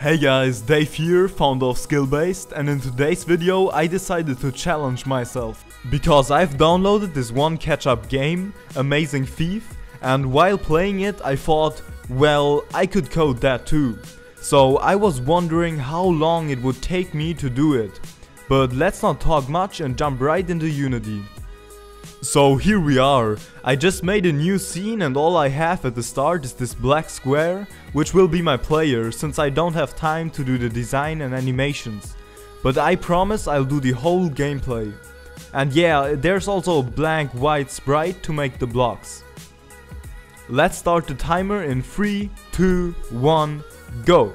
Hey guys, Dave here, founder of Skillbased, and in today's video I decided to challenge myself. Because I've downloaded this one Ketchapp game, Amazing Thief, and while playing it I thought, well, I could code that too. So I was wondering how long it would take me to do it. But let's not talk much and jump right into Unity. So here we are. I just made a new scene and all I have at the start is this black square, which will be my player since I don't have time to do the design and animations. But I promise I'll do the whole gameplay. And yeah, there's also a blank white sprite to make the blocks. Let's start the timer in 3, 2, 1, go!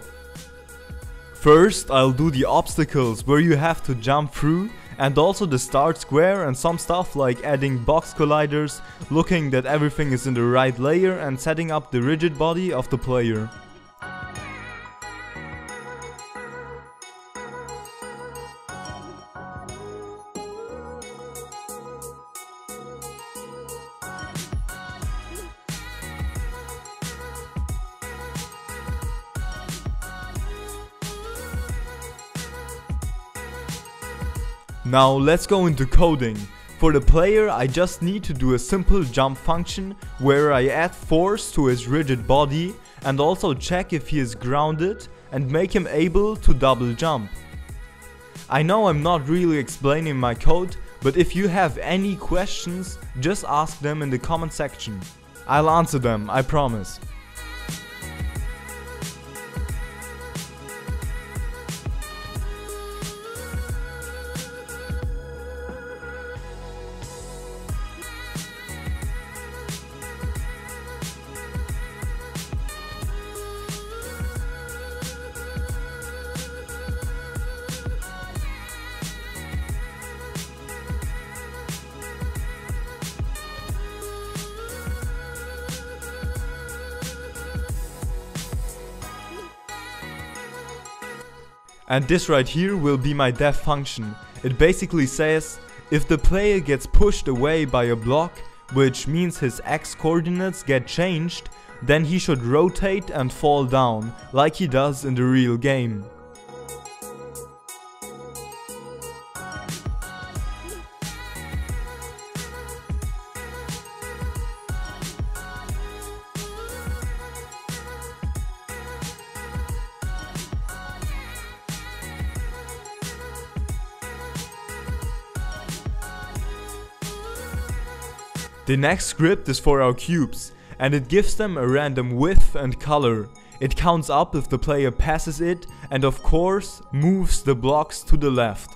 First I'll do the obstacles where you have to jump through and also the start square and some stuff like adding box colliders, looking that everything is in the right layer and setting up the rigid body of the player. Now let's go into coding. For the player I just need to do a simple jump function where I add force to his rigid body and also check if he is grounded and make him able to double jump. I know I'm not really explaining my code, but if you have any questions, just ask them in the comment section. I'll answer them, I promise. And this right here will be my def function. It basically says, if the player gets pushed away by a block, which means his x coordinates get changed, then he should rotate and fall down, like he does in the real game. The next script is for our cubes, and it gives them a random width and color. It counts up if the player passes it, and of course moves the blocks to the left.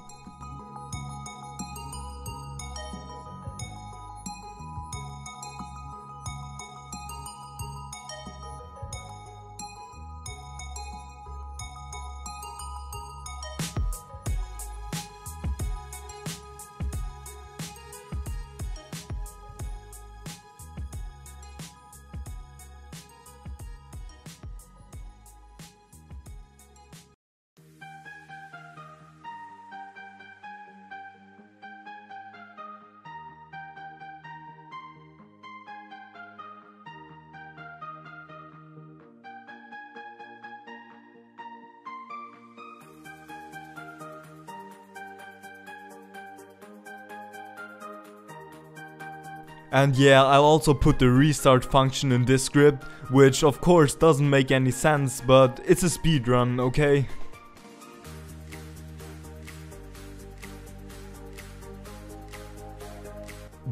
And yeah, I'll also put the restart function in this script, which of course doesn't make any sense, but it's a speedrun, okay?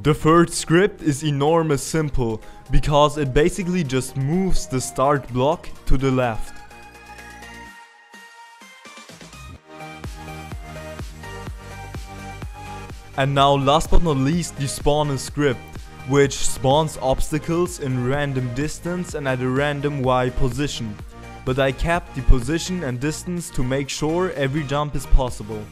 The third script is enormous simple, because it basically just moves the start block to the left. And now last but not least the spawner script which spawns obstacles in random distance and at a random Y position. But I kept the position and distance to make sure every jump is possible.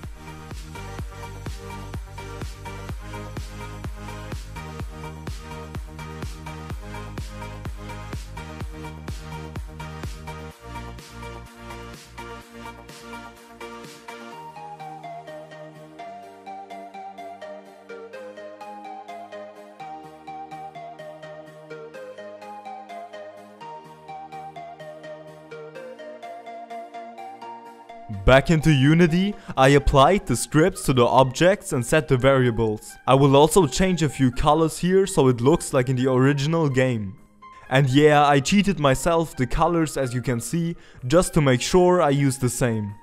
Back into Unity, I applied the scripts to the objects and set the variables. I will also change a few colors here so it looks like in the original game. And yeah, I cheated myself the colors as you can see, just to make sure I use the same.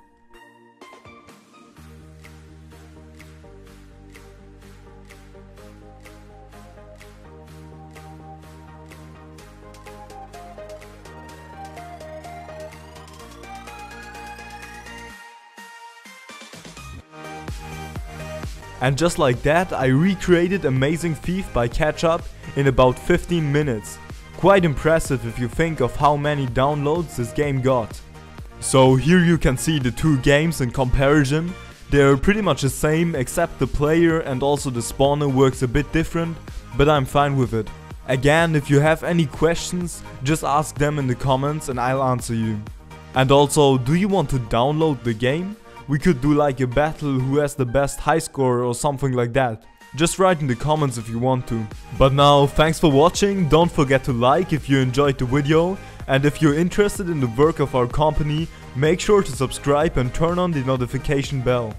And just like that, I recreated Amazing Thief by Ketchapp in about 15 minutes. Quite impressive if you think of how many downloads this game got. So here you can see the two games in comparison. They're pretty much the same except the player and also the spawner works a bit different, but I'm fine with it. Again, if you have any questions, just ask them in the comments and I'll answer you. And also, do you want to download the game? We could do like a battle who has the best high score or something like that. Just write in the comments if you want to. But now, thanks for watching, don't forget to like if you enjoyed the video, and if you're interested in the work of our company, make sure to subscribe and turn on the notification bell.